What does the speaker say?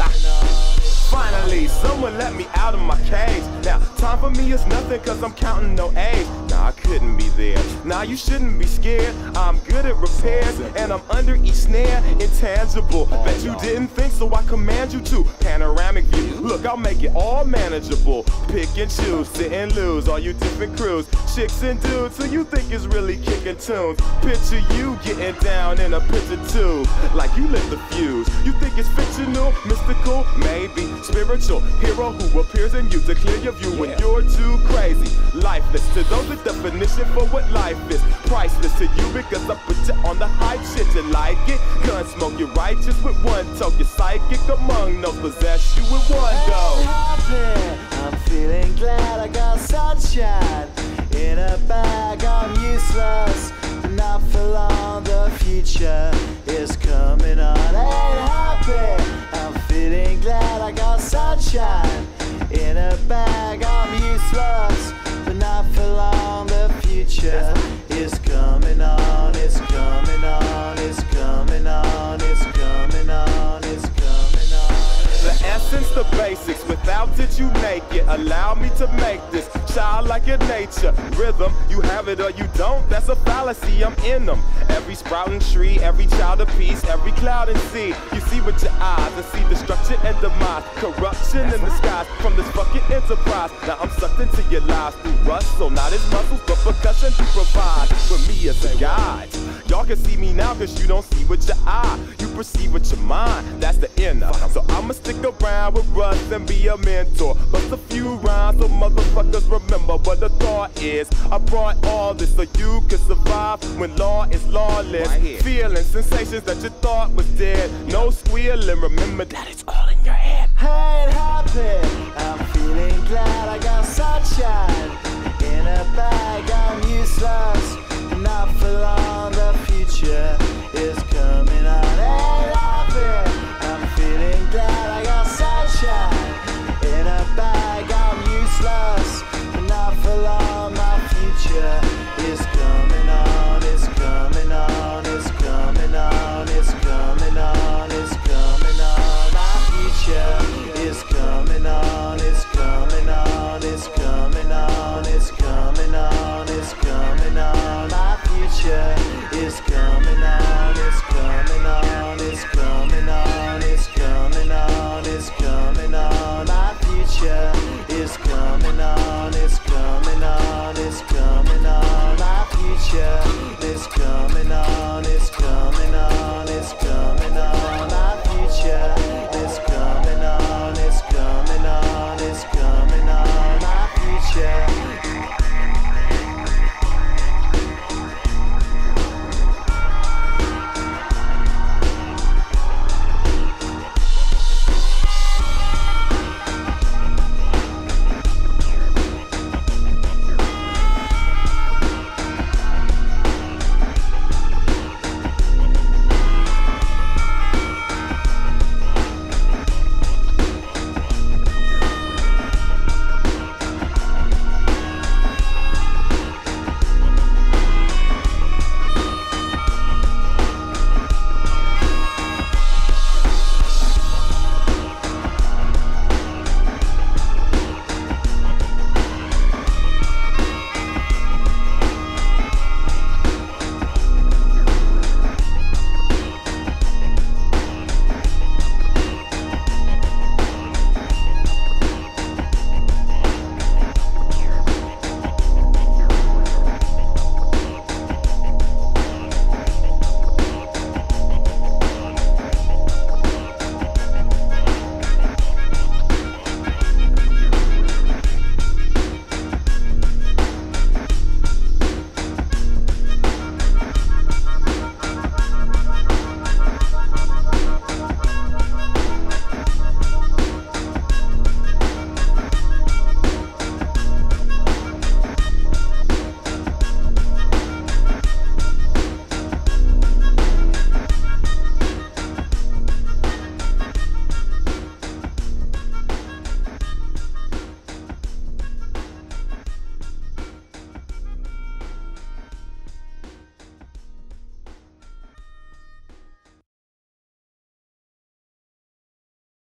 on. Finally, someone let me out of my cage. Now, time for me is nothing cause I'm counting no A's. Nah, I couldn't be there. Nah, you shouldn't be scared. I'm good at repairs and I'm under each snare. Intangible. Oh, Bet you didn't think so I command you to. Panoramic view. Look, I'll make it all manageable. Pick and choose, sit and lose. All you different crews. Chicks and dudes who you think is really kicking tunes. Picture you getting down in a picture tube. Like you lit the fuse. You think it's fictional, mystical, maybe spiritual hero who appears in you to clear your view when you're too crazy. Lifeless to those the definition for what life is. Priceless to you because I put you on the hype shit. You like it? Gun smoke, you're righteous with one toke. You're psychic among no possess you with one go. I'm feeling glad I got sunshine in a bag. I'm useless, but not for long. The future is coming on. Ain't happy. I'm feeling glad I got sunshine in a bag. I'm useless, basics. Without it, you make it. Allow me to make this child like your nature. Rhythm, you have it or you don't. That's a fallacy. I'm in them. Every sprouting tree, every child of peace, every cloud and sea. You see with your eyes and see destruction and demise. Corruption in the skies from this fucking enterprise. Now I'm sucked into your lies through rust. So not as muscles, but percussion to provide for me as a guide. Y'all can see me now cause you don't see with your eye. You perceive with your mind. That's the inner. So I'ma stick around with And be a mentor. Bust a few rhymes so motherfuckers remember what the thought is. I brought all this so you can survive when law is lawless. Feeling sensations that you thought was dead. No squealing. Remember that it's all in your head. I